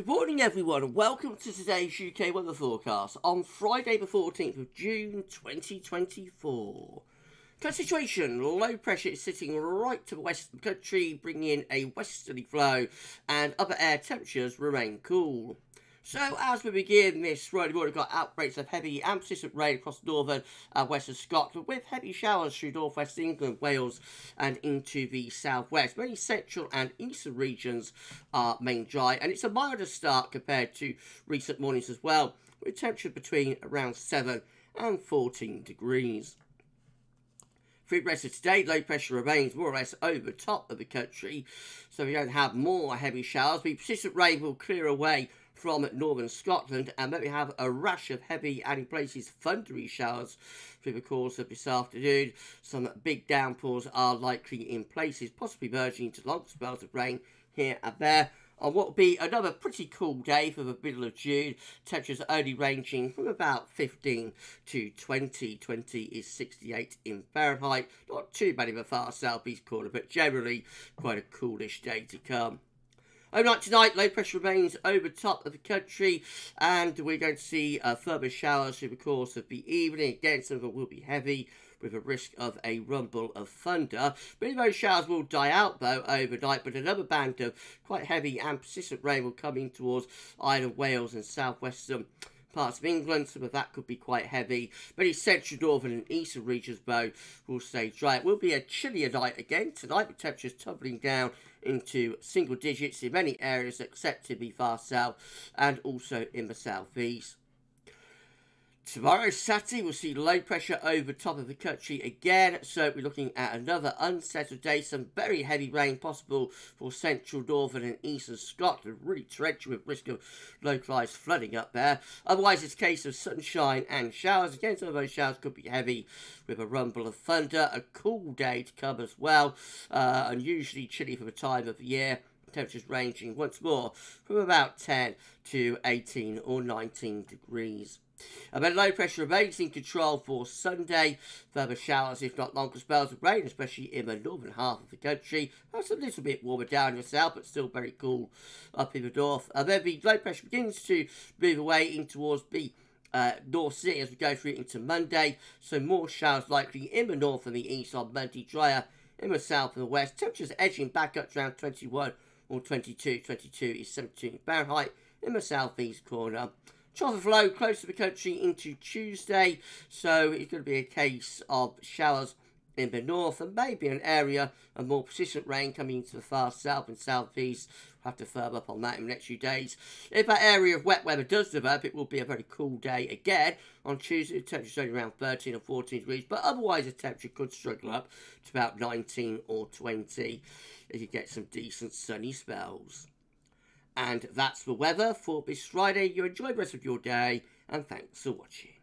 Good morning, everyone, and welcome to today's UK weather forecast on Friday, the 14th of June 2024. Current situation low pressure is sitting right to the west of the country, bringing in a westerly flow, and upper air temperatures remain cool. So, as we begin this morning, we've already got outbreaks of heavy and persistent rain across northern uh, and western Scotland, with heavy showers through northwest England, Wales, and into the southwest. Many central and eastern regions are main dry, and it's a milder start compared to recent mornings as well, with temperatures between around 7 and 14 degrees. Through the rest of today, low pressure remains more or less over top of the country, so we don't have more heavy showers. The persistent rain will clear away from northern Scotland, and then we have a rush of heavy and places thundery showers through the course of this afternoon. Some big downpours are likely in places, possibly merging into long spells of rain here and there on what will be another pretty cool day for the middle of June. Temperatures only ranging from about 15 to 20. 20 is 68 in Fahrenheit. Not too bad in the far southeast corner, but generally quite a coolish day to come. Overnight tonight, low pressure remains over top of the country, and we're going to see uh, further showers through the course of the evening. Again, some of them will be heavy, with a risk of a rumble of thunder. Many of those showers will die out, though, overnight, but another band of quite heavy and persistent rain will come in towards Ireland, Wales, and southwestern parts of England. Some of that could be quite heavy. but Many central, northern and eastern regions, though, will stay dry. It will be a chillier night again tonight with temperatures tumbling down into single digits in many areas except to the far south and also in the southeast. Tomorrow, Saturday, we'll see low pressure over top of the country again. So we're looking at another unsettled day. Some very heavy rain possible for central, northern and eastern Scotland. Really torrential with risk of localised flooding up there. Otherwise, it's a case of sunshine and showers. Again, some of those showers could be heavy with a rumble of thunder. A cool day to come as well. Uh, unusually chilly for the time of year temperatures ranging once more from about 10 to 18 or 19 degrees. A bit low pressure remains in control for Sunday. Further showers, if not longer spells of rain, especially in the northern half of the country. That's a little bit warmer down in the south, but still very cool up in the north. And then the low pressure begins to move away in towards the uh, North Sea as we go through into Monday. So more showers likely in the north and the east on Monday, drier in the south and the west. Temperatures edging back up to around 21 or 22. 22 is 17 Fahrenheit in the southeast corner. Trough flow close to the country into Tuesday, so it's going to be a case of showers in the north and maybe an area of more persistent rain coming into the far south and southeast. We'll have to firm up on that in the next few days. If that area of wet weather does develop, it will be a very cool day again. On Tuesday, the temperature is only around 13 or 14 degrees, but otherwise the temperature could struggle up to about 19 or 20 if you get some decent sunny spells. And that's the weather for this Friday. You enjoy the rest of your day, and thanks for watching.